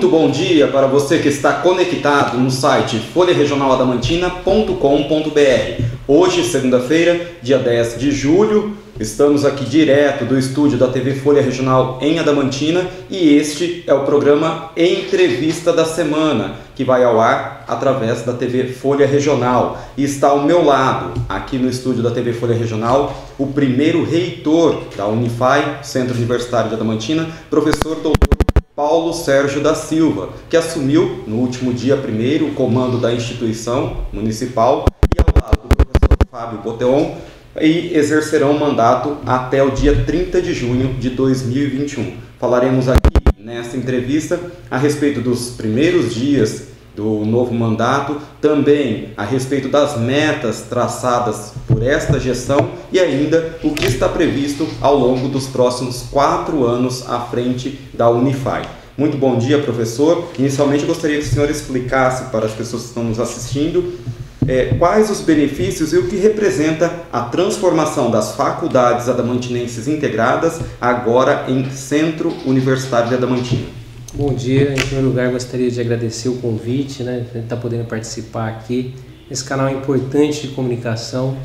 Muito bom dia para você que está conectado no site folharegionaladamantina.com.br. Hoje, segunda-feira, dia 10 de julho, estamos aqui direto do estúdio da TV Folha Regional em Adamantina e este é o programa Entrevista da Semana, que vai ao ar através da TV Folha Regional. E está ao meu lado, aqui no estúdio da TV Folha Regional, o primeiro reitor da Unify, Centro Universitário de Adamantina, professor doutor Paulo Sérgio da Silva, que assumiu no último dia 1 o comando da instituição municipal e ao lado do professor Fábio Boteon e exercerão o mandato até o dia 30 de junho de 2021. Falaremos aqui nessa entrevista a respeito dos primeiros dias do novo mandato, também a respeito das metas traçadas por esta gestão e ainda o que está previsto ao longo dos próximos quatro anos à frente da Unify. Muito bom dia, professor. Inicialmente, gostaria que o senhor explicasse para as pessoas que estão nos assistindo é, quais os benefícios e o que representa a transformação das faculdades adamantinenses integradas agora em Centro Universitário de Adamantina. Bom dia, em primeiro lugar gostaria de agradecer o convite, né, de estar podendo participar aqui nesse canal importante de comunicação.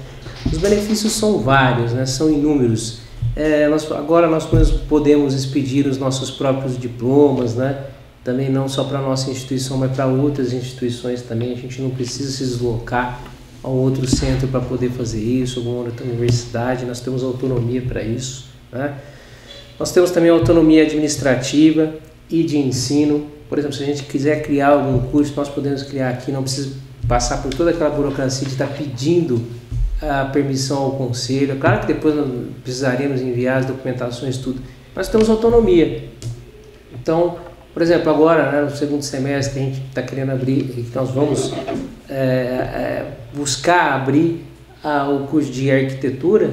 Os benefícios são vários, né, são inúmeros. É, nós, agora nós podemos expedir os nossos próprios diplomas, né, também não só para a nossa instituição, mas para outras instituições também. A gente não precisa se deslocar a outro centro para poder fazer isso, alguma outra universidade, nós temos autonomia para isso. Né? Nós temos também autonomia administrativa, e de ensino. Por exemplo, se a gente quiser criar algum curso, nós podemos criar aqui, não precisa passar por toda aquela burocracia de estar pedindo a permissão ao conselho. É claro que depois nós precisaríamos enviar as documentações, tudo. Nós temos autonomia. Então, por exemplo, agora, né, no segundo semestre, a gente está querendo abrir, que nós vamos é, é, buscar abrir a, o curso de arquitetura,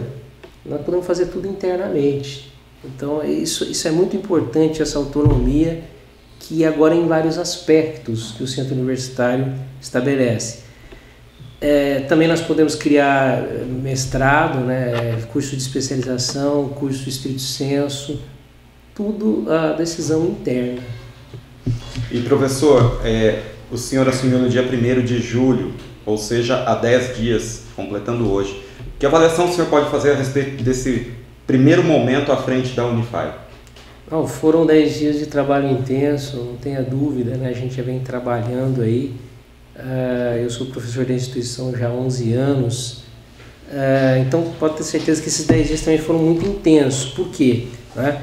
nós podemos fazer tudo internamente. Então, isso, isso é muito importante, essa autonomia que agora em vários aspectos que o centro universitário estabelece. É, também nós podemos criar mestrado, né, curso de especialização, curso estrito senso, tudo a decisão interna. E professor, é, o senhor assumiu no dia 1 de julho, ou seja, há 10 dias, completando hoje. Que avaliação o senhor pode fazer a respeito desse primeiro momento à frente da Unify? Foram 10 dias de trabalho intenso, não tenha dúvida, né? a gente já vem trabalhando aí. Uh, eu sou professor da instituição já há 11 anos, uh, então pode ter certeza que esses 10 dias também foram muito intensos. Por quê? Né?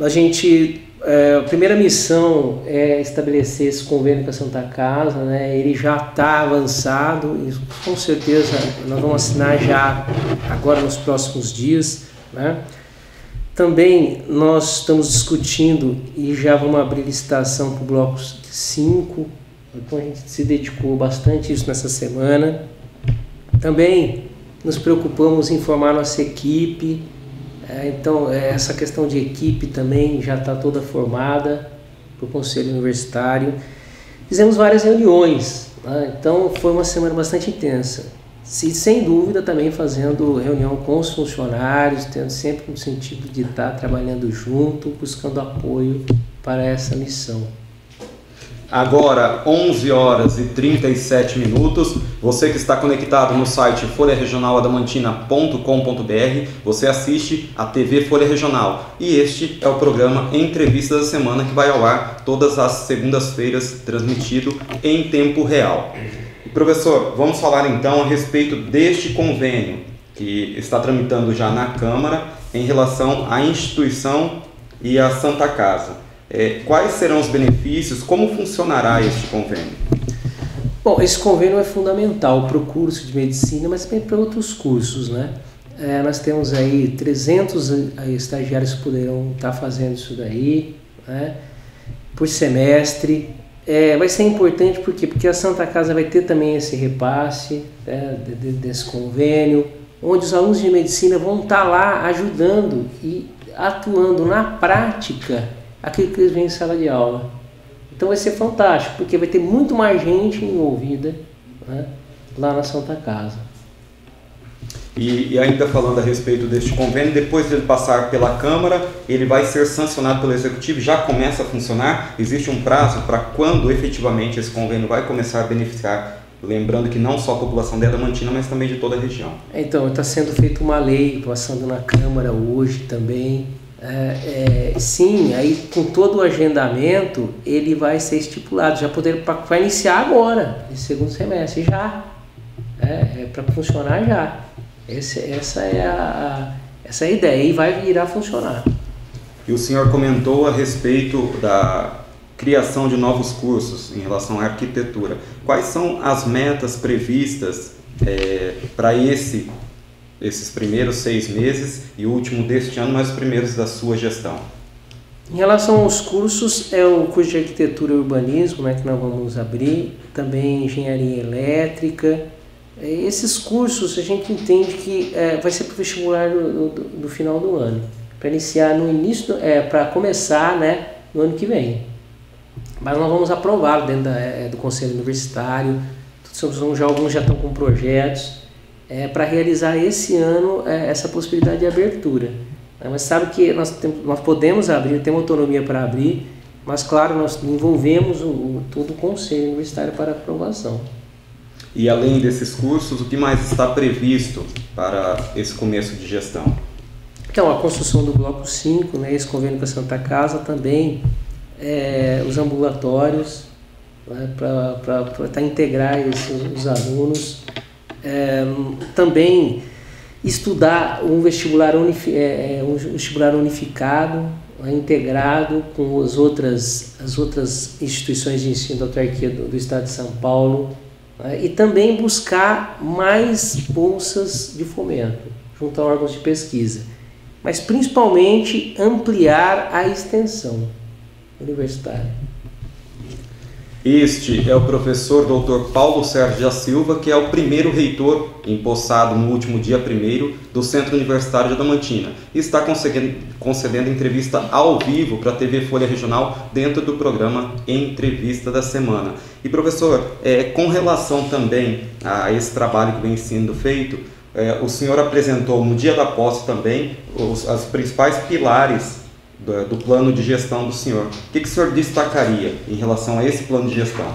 A gente é, a primeira missão é estabelecer esse convênio com a Santa Casa, né? ele já está avançado e com certeza nós vamos assinar já agora nos próximos dias. Né? Também nós estamos discutindo e já vamos abrir licitação para o bloco 5, então a gente se dedicou bastante isso nessa semana. Também nos preocupamos em formar nossa equipe, é, então é, essa questão de equipe também já está toda formada para o Conselho Universitário. Fizemos várias reuniões, né? então foi uma semana bastante intensa. Se, sem dúvida também fazendo reunião com os funcionários, tendo sempre um sentido de estar trabalhando junto, buscando apoio para essa missão. Agora, 11 horas e 37 minutos. Você que está conectado no site folharegionaladamantina.com.br, você assiste a TV Folha Regional. E este é o programa Entrevista da Semana que vai ao ar todas as segundas-feiras, transmitido em tempo real. Professor, vamos falar então a respeito deste convênio que está tramitando já na Câmara em relação à instituição e à Santa Casa. É, quais serão os benefícios? Como funcionará este convênio? Bom, esse convênio é fundamental para o curso de medicina, mas também para outros cursos, né? É, nós temos aí 300 estagiários que poderão estar fazendo isso daí, né? Por semestre, é, vai ser importante por quê? porque a Santa Casa vai ter também esse repasse né, desse convênio, onde os alunos de medicina vão estar lá ajudando e atuando na prática aquilo que eles vêm em sala de aula. Então vai ser fantástico, porque vai ter muito mais gente envolvida né, lá na Santa Casa. E, e, ainda falando a respeito deste convênio, depois de ele passar pela Câmara, ele vai ser sancionado pelo Executivo, já começa a funcionar? Existe um prazo para quando efetivamente esse convênio vai começar a beneficiar? Lembrando que não só a população de Adamantina, mas também de toda a região. Então, está sendo feita uma lei, passando na Câmara hoje também. É, é, sim, aí com todo o agendamento, ele vai ser estipulado, já poder, vai iniciar agora, esse segundo semestre, já. É, é para funcionar já. Esse, essa, é a, essa é a ideia e vai virar a funcionar. E o senhor comentou a respeito da criação de novos cursos em relação à arquitetura. Quais são as metas previstas é, para esse, esses primeiros seis meses e o último deste ano, mas os primeiros da sua gestão? Em relação aos cursos, é o curso de arquitetura e urbanismo né, que nós vamos abrir, também engenharia elétrica, esses cursos a gente entende que é, vai ser para o vestibular do, do, do, final do ano, para iniciar no início, é, para começar né, no ano que vem. Mas nós vamos aprovar dentro da, é, do Conselho Universitário, já, alguns já estão com projetos é, para realizar esse ano é, essa possibilidade de abertura. Mas sabe que nós, nós podemos abrir, temos autonomia para abrir, mas claro, nós envolvemos o, o, todo o Conselho Universitário para aprovação. E além desses cursos, o que mais está previsto para esse começo de gestão? Então, a construção do Bloco 5, né, esse convênio com a Santa Casa também, é, os ambulatórios, né, para integrar esses, os alunos, é, também estudar um vestibular, unifi, é, é um vestibular unificado, né, integrado com as outras, as outras instituições de ensino da autarquia do, do Estado de São Paulo? E também buscar mais bolsas de fomento junto a órgãos de pesquisa, mas principalmente ampliar a extensão universitária. Este é o professor Dr. Paulo Sérgio da Silva, que é o primeiro reitor empossado no último dia 1 do Centro Universitário de Adamantina está concedendo, concedendo entrevista ao vivo para a TV Folha Regional dentro do programa Entrevista da Semana. E professor, é, com relação também a esse trabalho que vem sendo feito, é, o senhor apresentou no dia da posse também os as principais pilares do, do, plano de gestão do senhor. O que, que o senhor destacaria em relação a esse plano de gestão?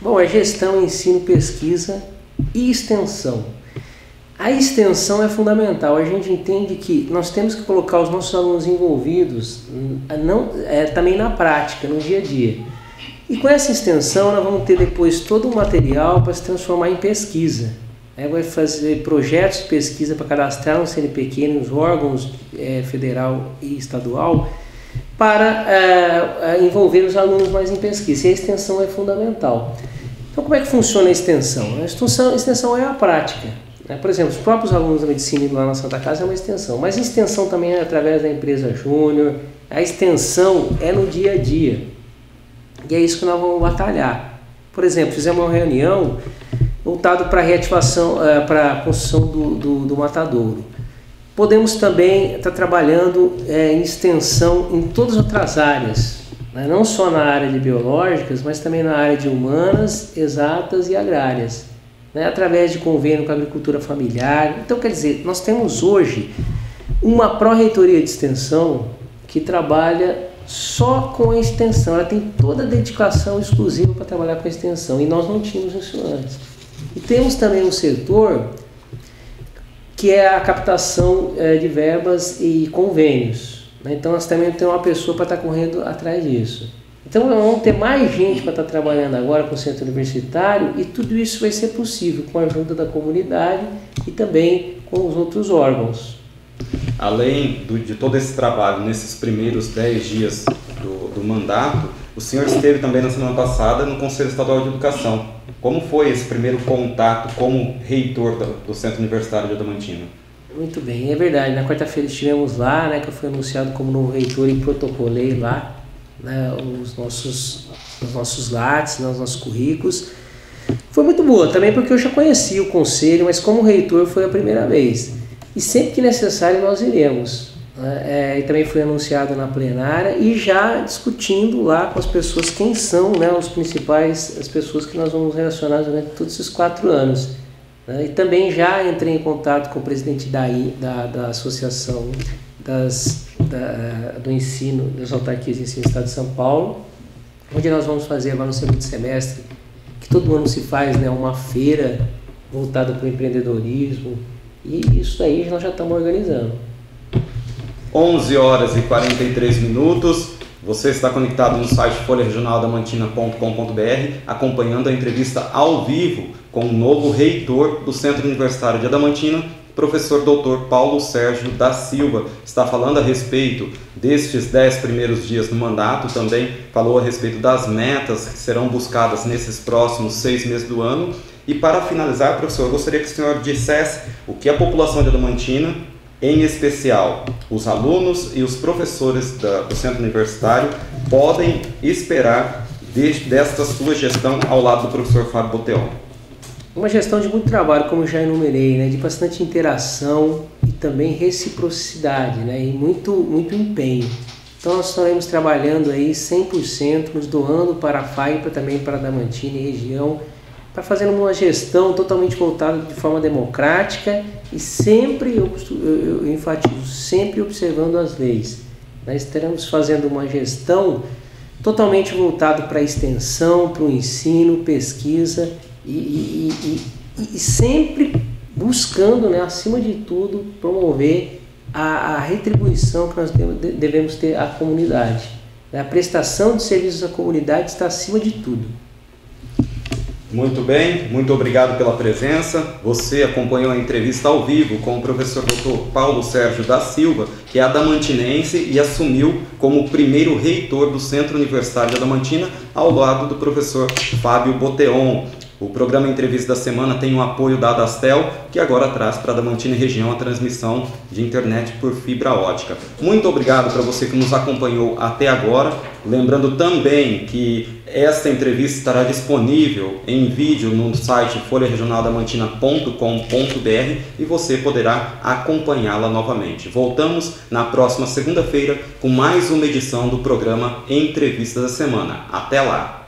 Bom, é gestão, ensino, pesquisa e extensão. A extensão é fundamental. A gente entende que nós temos que colocar os nossos alunos envolvidos não, é, também na prática, no dia a dia. E com essa extensão, nós vamos ter depois todo o material para se transformar em pesquisa. É, vai fazer projetos de pesquisa para cadastrar no CNPq, nos órgãos é, federal e estadual, para é, envolver os alunos mais em pesquisa. E a extensão é fundamental. Então, como é que funciona a extensão? A extensão, a extensão é a prática. Né? Por exemplo, os próprios alunos da medicina lá na Santa Casa é uma extensão, mas a extensão também é através da empresa Júnior. A extensão é no dia a dia. E é isso que nós vamos batalhar. Por exemplo, fizemos uma reunião voltado para a reativação, é, para a construção do, do, do matadouro. Podemos também estar trabalhando é, em extensão em todas as outras áreas, né? não só na área de biológicas, mas também na área de humanas, exatas e agrárias, né? através de convênio com a agricultura familiar. Então, quer dizer, nós temos hoje uma pró-reitoria de extensão que trabalha só com a extensão, ela tem toda a dedicação exclusiva para trabalhar com a extensão e nós não tínhamos isso antes. E temos também um setor que é a captação é, de verbas e convênios. Né? Então nós também temos uma pessoa para estar tá correndo atrás disso. Então vamos ter mais gente para estar tá trabalhando agora com o centro universitário e tudo isso vai ser possível com a ajuda da comunidade e também com os outros órgãos. Além do, de todo esse trabalho nesses primeiros 10 dias do, do mandato, o senhor esteve também na semana passada no Conselho Estadual de Educação. Como foi esse primeiro contato como reitor do Centro Universitário de Adamantina? Muito bem, é verdade. Na quarta-feira estivemos lá, né, que eu fui anunciado como novo reitor e protocolei lá né, os nossos, os nossos lates, né, os nossos currículos. Foi muito boa também porque eu já conhecia o conselho, mas como reitor foi a primeira vez. E sempre que necessário nós iremos. Né? É, e também foi anunciado na plenária e já discutindo lá com as pessoas quem são né, os principais, as pessoas que nós vamos relacionar durante todos esses quatro anos. Né? E também já entrei em contato com o presidente da, da, da Associação das, da, do Ensino, das Autarquias de Ensino do Estado de São Paulo, onde nós vamos fazer agora no segundo semestre, que todo ano se faz né, uma feira voltada para o empreendedorismo, e isso aí nós já estamos organizando. 11 horas e 43 minutos. Você está conectado no site folharegionaladamantina.com.br acompanhando a entrevista ao vivo com o novo reitor do Centro Universitário de Adamantina, professor Dr. Paulo Sérgio da Silva. Está falando a respeito destes dez primeiros dias no mandato, também falou a respeito das metas que serão buscadas nesses próximos seis meses do ano. E para finalizar, professor, eu gostaria que o senhor dissesse o que a população de Adamantina em especial os alunos e os professores da, do centro universitário, podem esperar de, desta sua gestão ao lado do professor Fábio Boteon? Uma gestão de muito trabalho, como já enumerei, né, de bastante interação e também reciprocidade né, e muito, muito empenho. Então nós estaremos trabalhando aí 100%, nos doando para a FAIPA, também para a Damantina e região, para fazer uma gestão totalmente voltada de forma democrática e sempre, eu, eu, eu enfatizo, sempre observando as leis. Nós estaremos fazendo uma gestão totalmente voltada para a extensão, para o ensino, pesquisa e, e, e, e sempre buscando, né, acima de tudo, promover a, a retribuição que nós devemos ter à comunidade. A prestação de serviços à comunidade está acima de tudo. Muito bem, muito obrigado pela presença. Você acompanhou a entrevista ao vivo com o professor Dr. Paulo Sérgio da Silva, que é adamantinense e assumiu como primeiro reitor do Centro Universitário de Adamantina, ao lado do professor Fábio Boteon. O programa Entrevista da Semana tem o apoio da Adastel, que agora traz para a Adamantina e região a transmissão de internet por fibra ótica. Muito obrigado para você que nos acompanhou até agora. Lembrando também que esta entrevista estará disponível em vídeo no site folharegionaldamantina.com.br e você poderá acompanhá-la novamente. Voltamos na próxima segunda-feira com mais uma edição do programa Entrevista da Semana. Até lá!